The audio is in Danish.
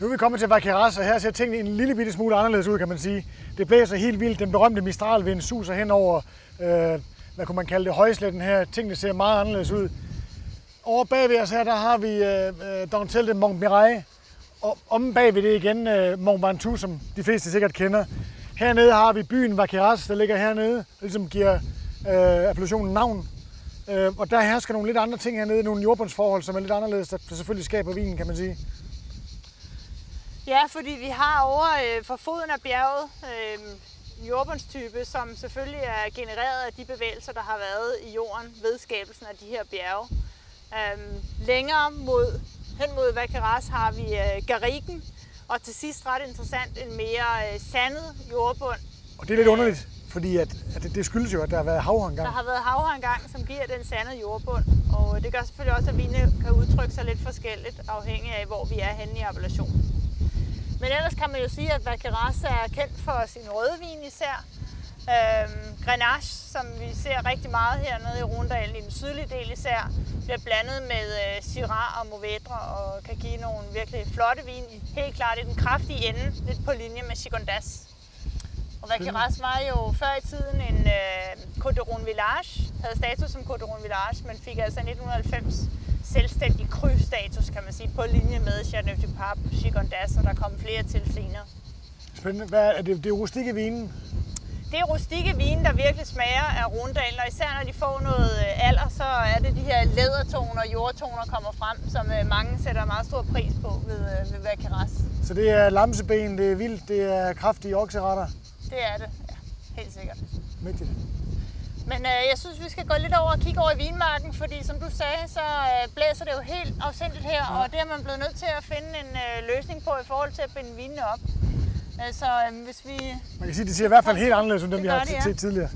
Nu er vi kommet til Vaqueras, og her ser tingene en lille bitte smule anderledes ud, kan man sige. Det blæser helt vildt. Den berømte Mistral-vind suser hen over, øh, hvad kunne man kalde det, højsletten her. Tingene ser meget anderledes ud. Over bagved os her, der har vi øh, øh Dontel de Montmirail, og om bagved det igen øh, Mont Ventoux, som de fleste sikkert kender. Hernede har vi byen Vaqueras, der ligger hernede, og ligesom giver øh, appellationen navn. Øh, og der hersker nogle lidt andre ting hernede, nogle jordbundsforhold, som er lidt anderledes, der selvfølgelig skaber vinen, kan man sige. Ja, fordi vi har over øh, for foden af bjerget øh, jordbundstype, som selvfølgelig er genereret af de bevægelser, der har været i jorden ved skabelsen af de her bjerge. Øh, længere mod, hen mod Vacaras har vi øh, Garrigen, og til sidst ret interessant en mere øh, sandet jordbund. Og det er lidt underligt, fordi at, at det, det skyldes jo, at der har været havhangang. Der har været havhangang, som giver den sandede jordbund, og det gør selvfølgelig også, at vine kan udtrykke sig lidt forskelligt, afhængig af, hvor vi er henne i appellationen. Men ellers kan man jo sige, at Vaqueras er kendt for sin rødvin især. Øhm, Grenache, som vi ser rigtig meget hernede i Rundalen, i den sydlige del især, bliver blandet med øh, Syrah og Mourvedre og kan give nogle virkelig flotte vin. Helt klart i den kraftige ende, lidt på linje med Chigondas. Og Vaqueras var jo før i tiden en øh, Côte Village, havde status som Côte Village, men fik altså i 1990 selvstændig krydsstatus, kan man sige, på linje med Chateau du Pape, Gigondas, og der kom flere til senere. Spændende. Hvad er det? Det er rustikke vinen? Det er rustikke vine, der virkelig smager af Rundalen, og især når de får noget øh, alder, så er det de her lædertoner og jordtoner kommer frem, som øh, mange sætter meget stor pris på ved, øh, ved Vaqueras. Så det er lamseben, det er vildt, det er kraftige okseretter? Det er det, ja. Helt sikkert. Mægtigt. Men øh, jeg synes, vi skal gå lidt over og kigge over i vinmarken, fordi som du sagde, så øh, blæser det jo helt afsindigt her, ja. og det er man blevet nødt til at finde en øh, løsning på i forhold til at binde vinene op. Altså, øh, hvis vi... Man kan sige, at det ser i hvert fald helt anderledes, end dem vi har set ja. tidligere.